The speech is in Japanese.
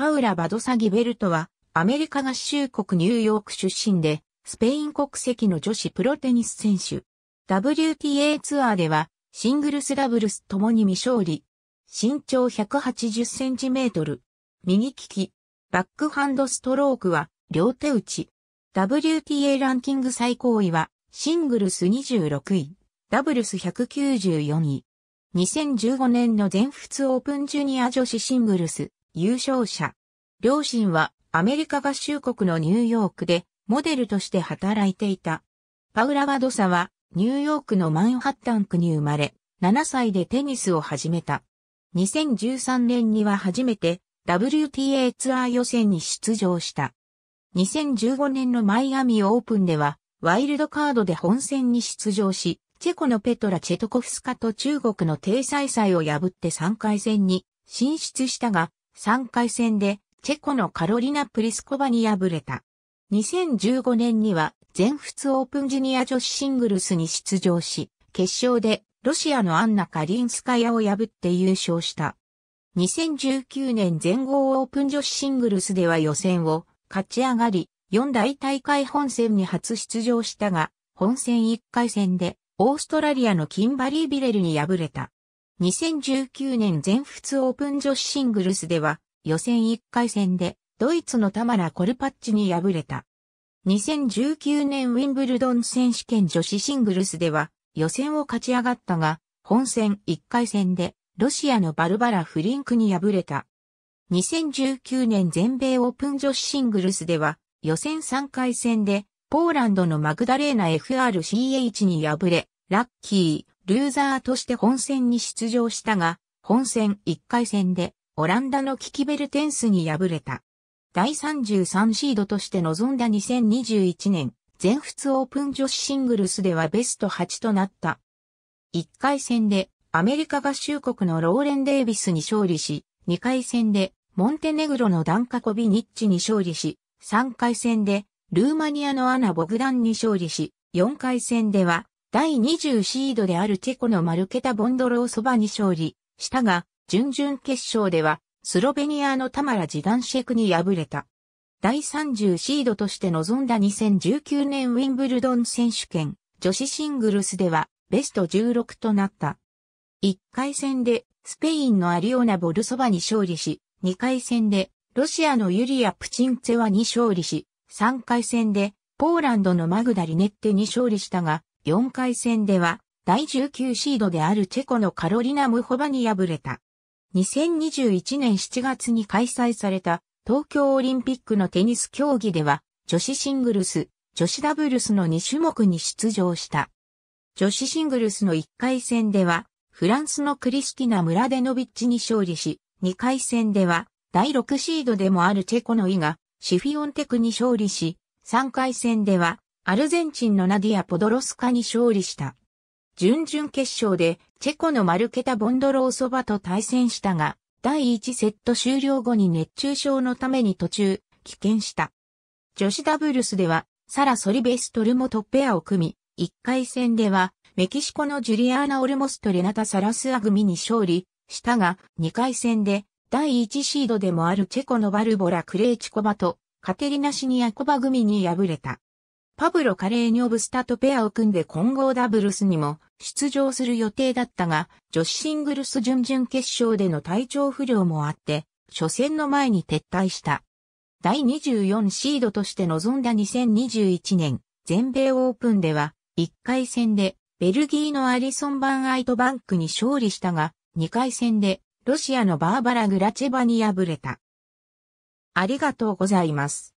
パウラ・バドサギベルトは、アメリカ合衆国ニューヨーク出身で、スペイン国籍の女子プロテニス選手。WTA ツアーでは、シングルスダブルスともに未勝利。身長180センチメートル。右利き。バックハンドストロークは両手打ち。WTA ランキング最高位はシングルス26位、ダブルス194位。2015年の全仏オープンジュニア女子シングルス優勝者。両親はアメリカ合衆国のニューヨークでモデルとして働いていた。パウラ・ワドサはニューヨークのマンハッタン区に生まれ、7歳でテニスを始めた。2013年には初めて WTA ツアー予選に出場した。2015年のマイアミオープンではワイルドカードで本戦に出場し、チェコのペトラ・チェトコフスカと中国のテイサイサイを破って3回戦に進出したが、3回戦でチェコのカロリナ・プリスコバに敗れた。2015年には全仏オープンジュニア女子シングルスに出場し、決勝でロシアのアンナ・カリンスカヤを破って優勝した。2019年全豪オープン女子シングルスでは予選を勝ち上がり、4大大会本戦に初出場したが、本戦1回戦でオーストラリアのキンバリー・ビレルに敗れた。2019年全仏オープン女子シングルスでは予選1回戦でドイツのタマラ・コルパッチに敗れた。2019年ウィンブルドン選手権女子シングルスでは予選を勝ち上がったが、本戦1回戦でロシアのバルバラ・フリンクに敗れた。2019年全米オープン女子シングルスでは予選3回戦でポーランドのマグダレーナ FRCH に敗れ、ラッキー、ルーザーとして本戦に出場したが、本戦1回戦でオランダのキキベルテンスに敗れた。第33シードとして臨んだ2021年、全仏オープン女子シングルスではベスト8となった。1回戦でアメリカ合衆国のローレン・デイビスに勝利し、2回戦でモンテネグロのダンカコビニッチに勝利し、3回戦でルーマニアのアナ・ボグダンに勝利し、4回戦では第20シードであるチェコのマルケタ・ボンドローソバに勝利したが、準々決勝ではスロベニアのタマラ・ジダンシェクに敗れた。第30シードとして臨んだ2019年ウィンブルドン選手権女子シングルスではベスト16となった。1回戦でスペインのアリオナ・ボルソバに勝利し、2回戦でロシアのユリア・プチンツェワに勝利し、3回戦でポーランドのマグダリネッテに勝利したが、4回戦では第19シードであるチェコのカロリナ・ムホバに敗れた。2021年7月に開催された東京オリンピックのテニス競技では女子シングルス、女子ダブルスの2種目に出場した。女子シングルスの1回戦ではフランスのクリスティナ・ムラデノビッチに勝利し、2回戦では第6シードでもあるチェコのイがシフィオンテクに勝利し、3回戦ではアルゼンチンのナディア・ポドロスカに勝利した。準々決勝でチェコのマルケタ・ボンドローソバと対戦したが、第1セット終了後に熱中症のために途中、棄権した。女子ダブルスでは、サラ・ソリベストルモトペアを組み、1回戦では、メキシコのジュリアーナ・オルモスとレナタ・サラスア組に勝利したが、2回戦で第1シードでもあるチェコのバルボラ・クレーチコバとカテリナ・シニアコバ組に敗れた。パブロ・カレーニョブスタとペアを組んで混合ダブルスにも出場する予定だったが、女子シングルス準々決勝での体調不良もあって、初戦の前に撤退した。第24シードとして臨んだ2021年全米オープンでは1回戦でベルギーのアリソン・バン・アイトバンクに勝利したが、2回戦でロシアのバーバラ・グラチェバに敗れた。ありがとうございます。